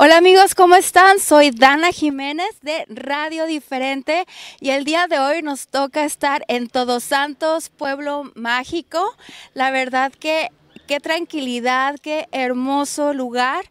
Hola amigos, ¿cómo están? Soy Dana Jiménez de Radio Diferente y el día de hoy nos toca estar en Todos Santos, Pueblo Mágico. La verdad que qué tranquilidad, qué hermoso lugar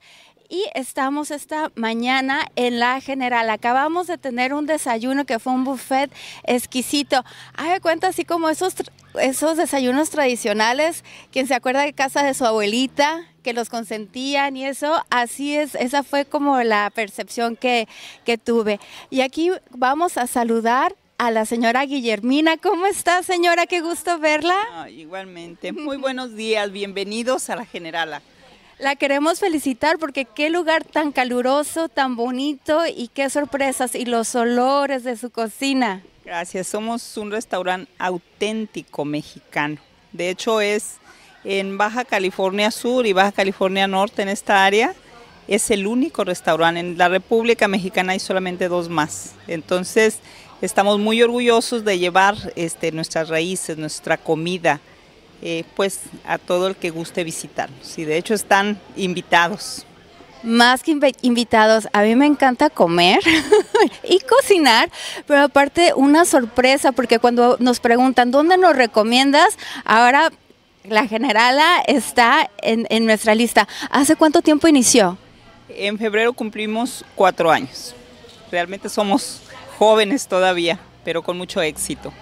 y estamos esta mañana en la general. Acabamos de tener un desayuno que fue un buffet exquisito. Haga cuenta así como esos, esos desayunos tradicionales, quien se acuerda de casa de su abuelita, que los consentían y eso, así es, esa fue como la percepción que, que tuve. Y aquí vamos a saludar a la señora Guillermina. ¿Cómo está, señora? Qué gusto verla. Ah, igualmente. Muy buenos días. Bienvenidos a la Generala. La queremos felicitar porque qué lugar tan caluroso, tan bonito y qué sorpresas y los olores de su cocina. Gracias, somos un restaurante auténtico mexicano. De hecho es en Baja California Sur y Baja California Norte en esta área. Es el único restaurante. En la República Mexicana hay solamente dos más. Entonces estamos muy orgullosos de llevar este, nuestras raíces, nuestra comida, eh, pues a todo el que guste visitarnos. Y de hecho están invitados. Más que invitados, a mí me encanta comer y cocinar, pero aparte una sorpresa, porque cuando nos preguntan dónde nos recomiendas, ahora la generala está en, en nuestra lista. ¿Hace cuánto tiempo inició? En febrero cumplimos cuatro años. Realmente somos jóvenes todavía, pero con mucho éxito.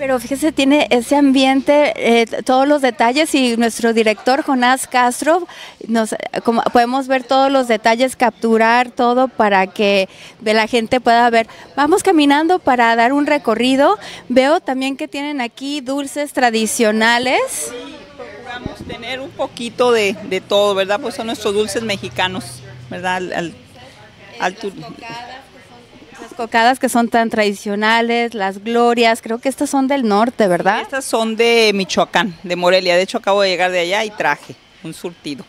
Pero fíjese, tiene ese ambiente, eh, todos los detalles y nuestro director Jonás Castro, nos, como podemos ver todos los detalles, capturar todo para que la gente pueda ver. Vamos caminando para dar un recorrido. Veo también que tienen aquí dulces tradicionales. Sí, procuramos tener un poquito de, todo, ¿verdad? Pues son nuestros dulces mexicanos, ¿verdad? Al, al, al cocadas que son tan tradicionales, las glorias, creo que estas son del norte, ¿verdad? Estas son de Michoacán, de Morelia. De hecho, acabo de llegar de allá y traje un surtido.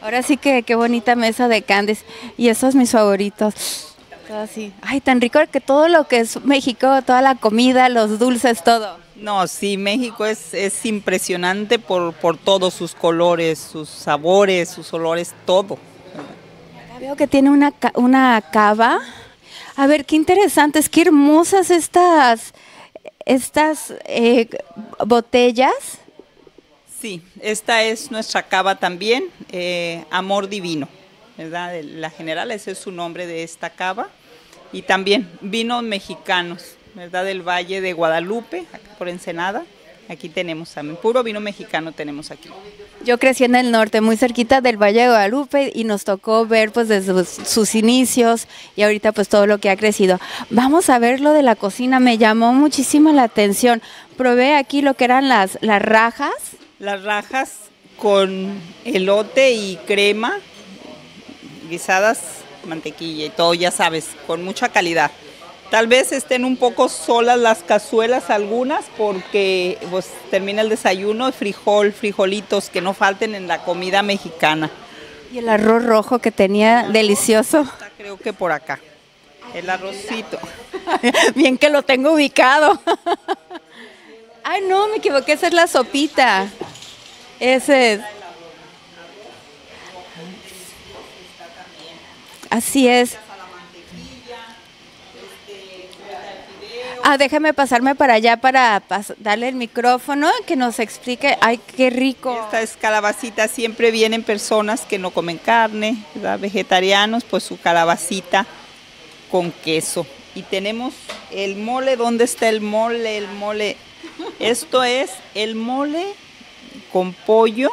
Ahora sí que qué bonita mesa de candes. Y esos mis favoritos. Así. Ay, tan rico que todo lo que es México, toda la comida, los dulces, todo. No, sí, México es, es impresionante por, por todos sus colores, sus sabores, sus olores, todo. veo que tiene una, una cava a ver, qué interesantes, qué hermosas estas, estas eh, botellas. Sí, esta es nuestra cava también, eh, Amor Divino, ¿verdad? La general, ese es su nombre de esta cava. Y también vinos mexicanos, ¿verdad? Del Valle de Guadalupe, por Ensenada. Aquí tenemos también, puro vino mexicano tenemos aquí. Yo crecí en el norte, muy cerquita del Valle de Guadalupe y nos tocó ver pues desde sus, inicios y ahorita pues todo lo que ha crecido. Vamos a ver lo de la cocina, me llamó muchísimo la atención. Probé aquí lo que eran las, las rajas. Las rajas con elote y crema, guisadas, mantequilla y todo, ya sabes, con mucha calidad. Tal vez estén un poco solas las cazuelas algunas porque pues, termina el desayuno, frijol, frijolitos que no falten en la comida mexicana. Y el arroz rojo que tenía delicioso. creo que por acá. El arrocito. Bien que lo tengo ubicado. Ay, no, me equivoqué, esa es la sopita. Ese es. Así es. Ah, déjeme pasarme para allá para darle el micrófono, que nos explique. Ay, qué rico. Esta es calabacita, siempre vienen personas que no comen carne, vegetarianos, pues su calabacita con queso. Y tenemos el mole, ¿dónde está el mole? El mole. Esto es el mole con pollo,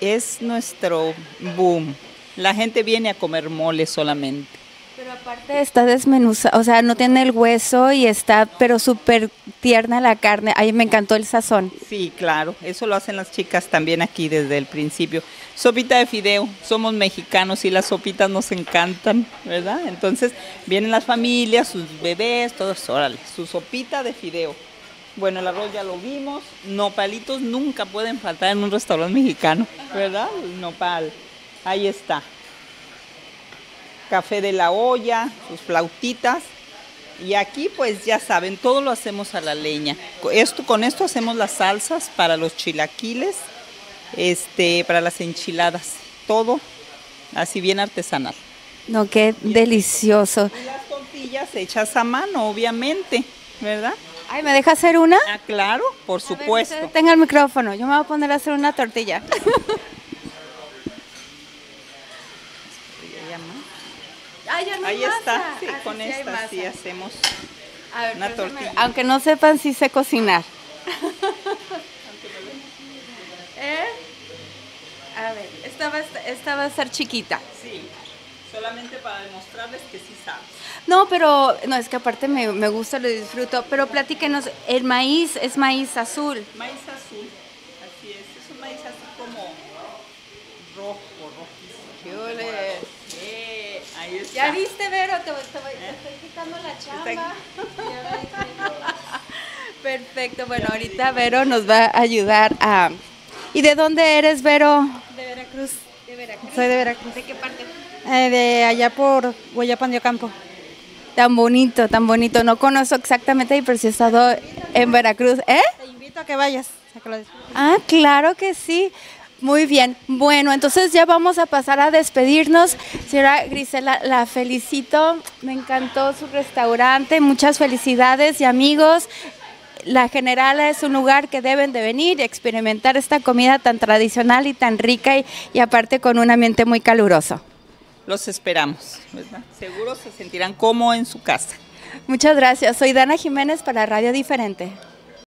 es nuestro boom. La gente viene a comer mole solamente. Aparte está desmenuzada, o sea, no tiene el hueso y está, pero súper tierna la carne. Ahí me encantó el sazón. Sí, claro, eso lo hacen las chicas también aquí desde el principio. Sopita de fideo, somos mexicanos y las sopitas nos encantan, ¿verdad? Entonces vienen las familias, sus bebés, todos, órale, su sopita de fideo. Bueno, el arroz ya lo vimos, nopalitos nunca pueden faltar en un restaurante mexicano, ¿verdad? Nopal, ahí está café de la olla, sus flautitas. Y aquí pues ya saben, todo lo hacemos a la leña. Esto, con esto hacemos las salsas para los chilaquiles, este, para las enchiladas, todo así bien artesanal. No, qué delicioso. Y las tortillas hechas a mano, obviamente, ¿verdad? Ay, ¿me deja hacer una? Ah, claro, por A supuesto. tenga el micrófono. Yo me voy a poner a hacer una tortilla. Ahí está, sí, con sí esta sí hacemos. A ver, una tortilla. Aunque no sepan si sé cocinar. ¿Eh? A ver, esta va, a est- esta va a ser chiquita. Sí, solamente para demostrarles que sí sabes. No, pero no, es que aparte me, me gusta, lo disfruto. Pero platíquenos, el maíz es maíz azul. Maíz azul, así es, es un maíz así como rojo, rojizo. Sí, ahí está. ¿Ya viste, Vero? Te, te te estoy quitando la chamba. Perfecto, bueno, ahorita Vero nos va a ayudar a... ¿Y de dónde eres, Vero? De Veracruz. De Veracruz. Soy de Veracruz. ¿De qué parte? Eh, de allá por Guayapan de Ocampo. Tan bonito, tan bonito. No conozco exactamente ahí, pero sí he estado en Veracruz. ¿Eh? Te invito a que vayas. a que lo disfrutes. Ah, claro que sí. Muy bien. Bueno, entonces ya vamos a pasar a despedirnos. Señora Grisela, la felicito. Me encantó su restaurante. Muchas felicidades y amigos. La Generala es un lugar que deben de venir y experimentar esta comida tan tradicional y tan rica y, y aparte con un ambiente muy caluroso. Los esperamos, ¿verdad? Seguro se sentirán como en su casa. Muchas gracias. Soy Dana Jiménez para Radio Diferente.